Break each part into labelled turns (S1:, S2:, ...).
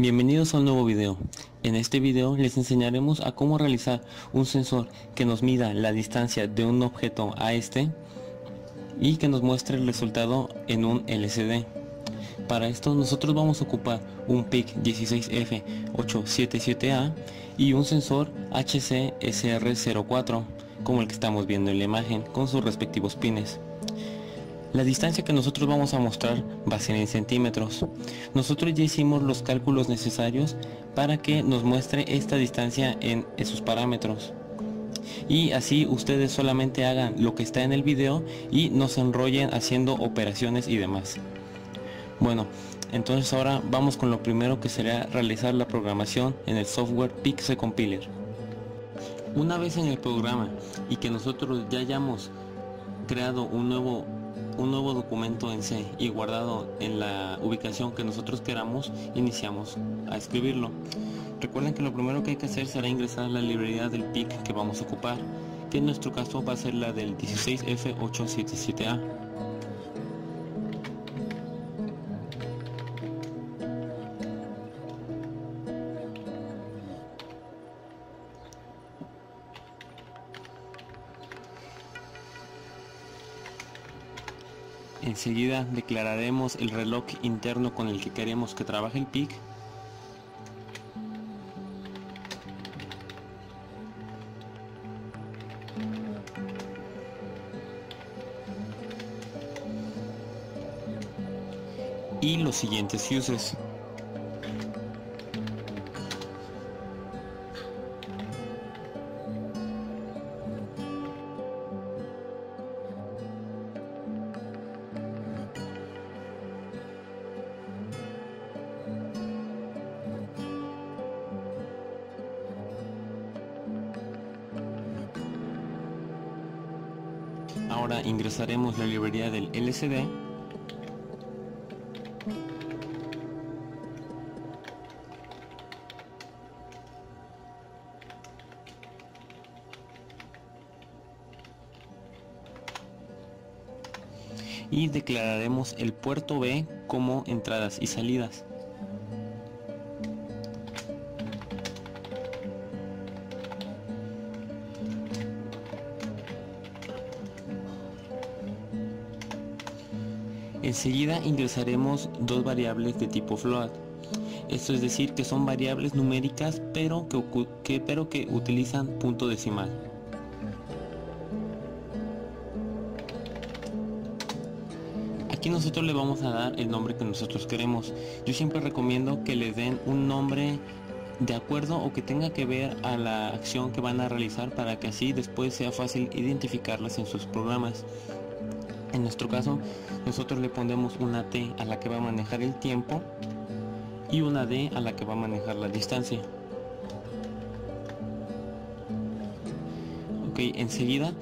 S1: Bienvenidos a un nuevo video. En este video les enseñaremos a cómo realizar un sensor que nos mida la distancia de un objeto a este y que nos muestre el resultado en un LCD. Para esto nosotros vamos a ocupar un PIC 16F877A y un sensor HC-SR04 como el que estamos viendo en la imagen con sus respectivos pines. La distancia que nosotros vamos a mostrar va a ser en centímetros. Nosotros ya hicimos los cálculos necesarios para que nos muestre esta distancia en esos parámetros. Y así ustedes solamente hagan lo que está en el video y no se enrollen haciendo operaciones y demás. Bueno, entonces ahora vamos con lo primero que sería realizar la programación en el software Pixel Compiler. Una vez en el programa y que nosotros ya hayamos creado un nuevo un nuevo documento en C y guardado en la ubicación que nosotros queramos, iniciamos a escribirlo. Recuerden que lo primero que hay que hacer será ingresar la librería del PIC que vamos a ocupar, que en nuestro caso va a ser la del 16F877A. Enseguida declararemos el reloj interno con el que queremos que trabaje el PIC. Y los siguientes uses. Ahora ingresaremos la librería del LCD y declararemos el puerto B como entradas y salidas. Enseguida ingresaremos dos variables de tipo float. Esto es decir que son variables numéricas pero que, pero que utilizan punto decimal. Aquí nosotros le vamos a dar el nombre que nosotros queremos. Yo siempre recomiendo que le den un nombre de acuerdo o que tenga que ver a la acción que van a realizar para que así después sea fácil identificarlas en sus programas. En nuestro caso, nosotros le ponemos una T a la que va a manejar el tiempo y una D a la que va a manejar la distancia. Ok, enseguida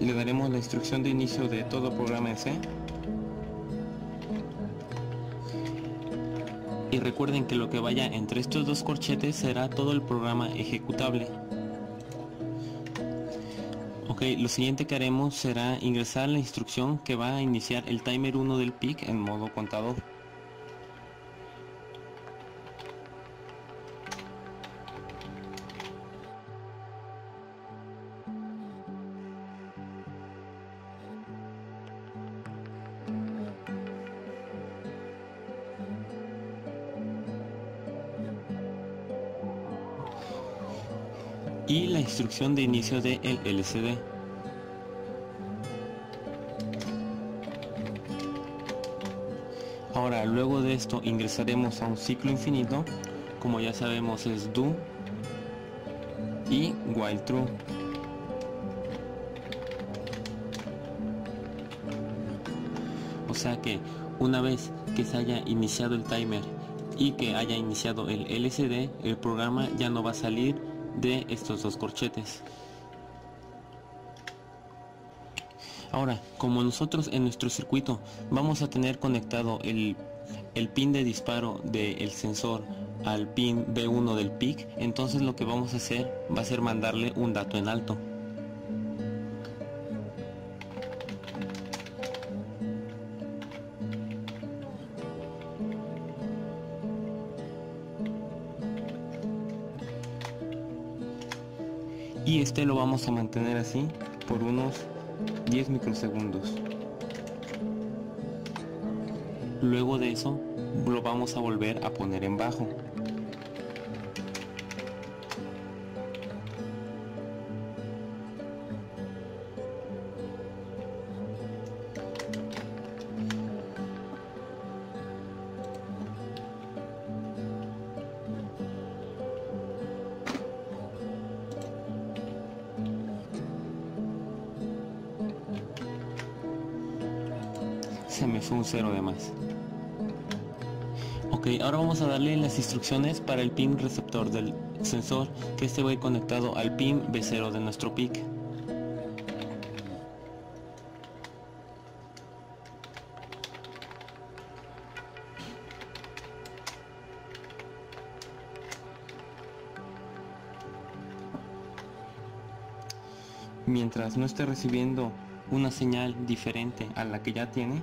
S1: le daremos la instrucción de inicio de todo programa en C. Y recuerden que lo que vaya entre estos dos corchetes será todo el programa ejecutable. Ok, lo siguiente que haremos será ingresar la instrucción que va a iniciar el timer 1 del PIC en modo contador. Y la instrucción de inicio del LCD. Ahora, luego de esto ingresaremos a un ciclo infinito, como ya sabemos es do y while true. O sea que una vez que se haya iniciado el timer y que haya iniciado el LCD, el programa ya no va a salir de estos dos corchetes. Ahora, como nosotros en nuestro circuito vamos a tener conectado el, el pin de disparo del sensor al pin B1 del PIC, entonces lo que vamos a hacer va a ser mandarle un dato en alto. Y este lo vamos a mantener así por unos 10 microsegundos. Luego de eso lo vamos a volver a poner en bajo. Se me fue un cero de más. Ok, ahora vamos a darle las instrucciones para el pin receptor del sensor, que este va conectado al pin B0 de nuestro PIC. Mientras no esté recibiendo una señal diferente a la que ya tiene,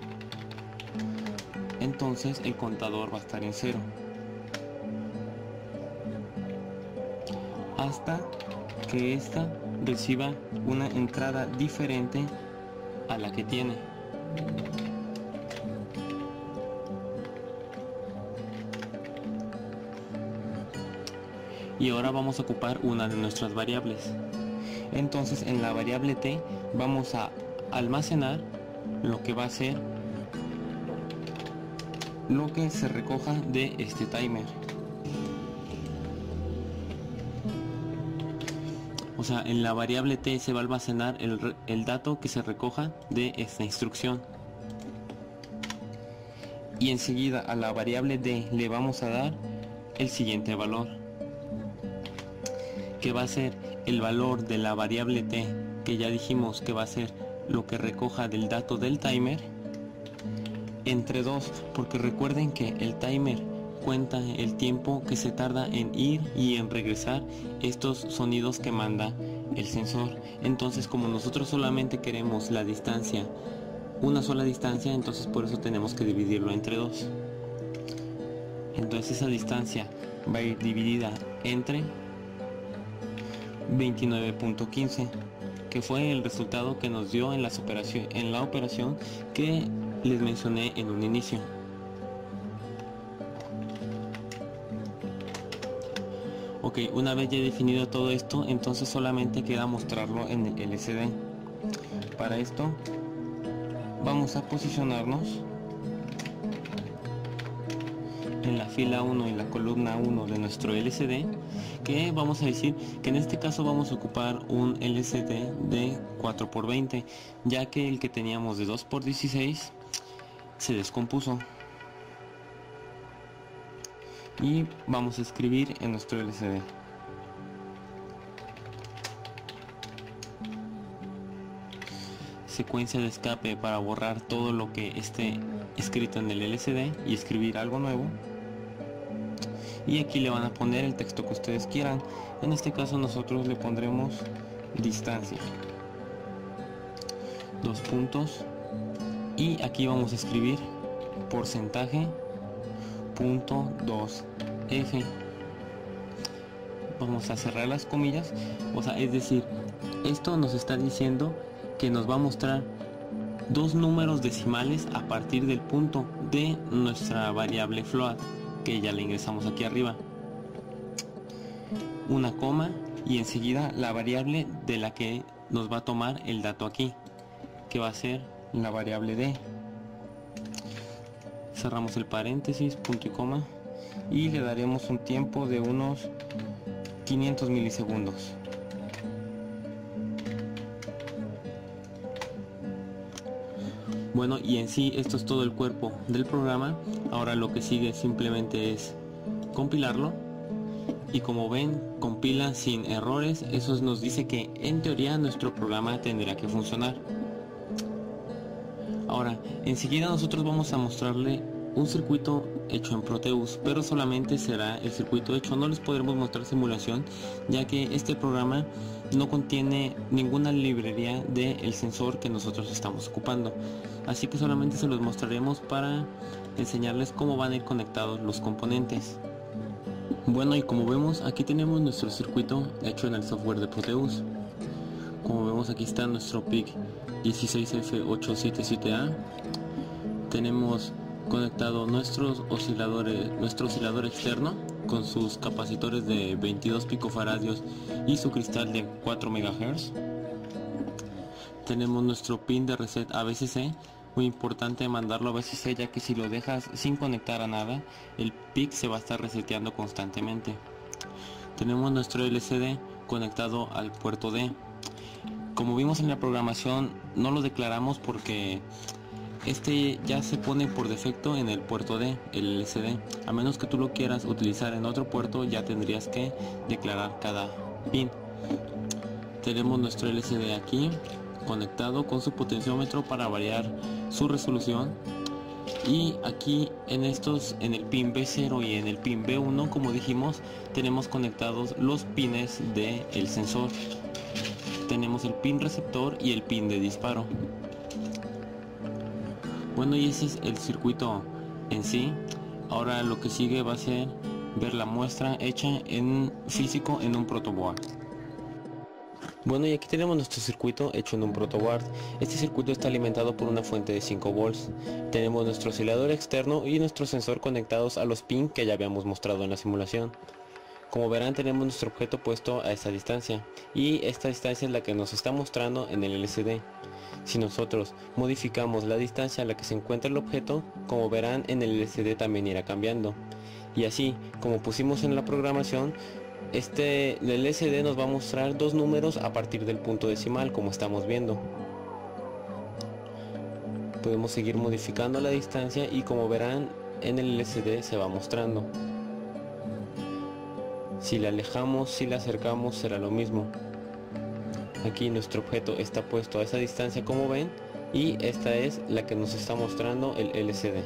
S1: entonces el contador va a estar en cero. Hasta que ésta reciba una entrada diferente a la que tiene. Y ahora vamos a ocupar una de nuestras variables. Entonces en la variable t vamos a almacenar lo que va a ser lo que se recoja de este timer. O sea, en la variable t se va a almacenar el, el dato que se recoja de esta instrucción. Y enseguida a la variable d le vamos a dar el siguiente valor. Que va a ser el valor de la variable t, que ya dijimos que va a ser lo que recoja del dato del timer entre dos porque recuerden que el timer cuenta el tiempo que se tarda en ir y en regresar estos sonidos que manda el sensor. Entonces como nosotros solamente queremos la distancia una sola distancia entonces por eso tenemos que dividirlo entre dos. Entonces esa distancia va a ir dividida entre 29.15 que fue el resultado que nos dio en, las operación, en la operación que les mencioné en un inicio. Ok, una vez ya definido todo esto, entonces solamente queda mostrarlo en el LCD. Para esto, vamos a posicionarnos en la fila 1 y la columna 1 de nuestro LCD que vamos a decir que en este caso vamos a ocupar un LCD de 4x20 ya que el que teníamos de 2x16 se descompuso. Y vamos a escribir en nuestro LCD secuencia de escape para borrar todo lo que esté escrito en el LCD y escribir algo nuevo y aquí le van a poner el texto que ustedes quieran. En este caso nosotros le pondremos distancia. Dos puntos. Y aquí vamos a escribir porcentaje punto 2 f vamos a cerrar las comillas. O sea es decir esto nos está diciendo que nos va a mostrar dos números decimales a partir del punto de nuestra variable float que ya le ingresamos aquí arriba. Una coma y enseguida la variable de la que nos va a tomar el dato aquí que va a ser la variable d. Cerramos el paréntesis punto y coma y le daremos un tiempo de unos 500 milisegundos Bueno, y en sí esto es todo el cuerpo del programa. Ahora lo que sigue simplemente es compilarlo. Y como ven, compila sin errores. Eso nos dice que en teoría nuestro programa tendrá que funcionar. Ahora, enseguida nosotros vamos a mostrarle un circuito hecho en Proteus, pero solamente será el circuito hecho. No les podremos mostrar simulación, ya que este programa no contiene ninguna librería del sensor que nosotros estamos ocupando. Así que solamente se los mostraremos para enseñarles cómo van a ir conectados los componentes. Bueno y como vemos aquí tenemos nuestro circuito hecho en el software de Proteus. tenemos aquí está nuestro PIC 16F877A tenemos conectado nuestros osciladores nuestro oscilador externo con sus capacitores de 22 picofaradios y su cristal de 4 MHz tenemos nuestro pin de reset ABCC muy importante mandarlo a BCC ya que si lo dejas sin conectar a nada el PIC se va a estar reseteando constantemente. Tenemos nuestro LCD conectado al puerto D. Como vimos en la programación no lo declaramos porque este ya se pone por defecto en el puerto D, el LCD. A menos que tú lo quieras utilizar en otro puerto, ya tendrías que declarar cada pin. Tenemos nuestro LCD aquí conectado con su potenciómetro para variar su resolución y aquí en estos en el pin B0 y en el pin B1 como dijimos tenemos conectados los pines del el sensor tenemos el pin receptor y el pin de disparo bueno y ese es el circuito en sí ahora lo que sigue va a ser ver la muestra hecha en físico en un protoboard bueno y aquí tenemos nuestro circuito hecho en un protoboard. Este circuito está alimentado por una fuente de 5 volts. Tenemos nuestro oscilador externo y nuestro sensor conectados a los pins que ya habíamos mostrado en la simulación. Como verán tenemos nuestro objeto puesto a esta distancia y esta distancia es la que nos está mostrando en el LCD. Si nosotros modificamos la distancia a la que se encuentra el objeto, como verán en el LCD también irá cambiando. Y así, como pusimos en la programación, este el LCD nos va a mostrar dos números a partir del punto decimal como estamos viendo. Podemos seguir modificando la distancia y como verán en el LCD se va mostrando. Si la alejamos, si la acercamos será lo mismo. Aquí nuestro objeto está puesto a esa distancia como ven y esta es la que nos está mostrando el LCD.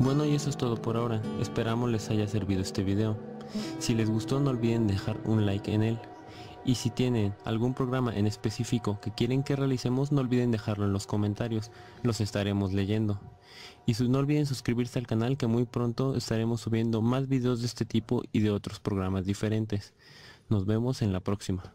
S1: Bueno y eso es todo por ahora, esperamos les haya servido este video. Si les gustó no olviden dejar un like en él. Y si tienen algún programa en específico que quieren que realicemos no olviden dejarlo en los comentarios, los estaremos leyendo. Y no olviden suscribirse al canal que muy pronto estaremos subiendo más videos de este tipo y de otros programas diferentes. Nos vemos en la próxima.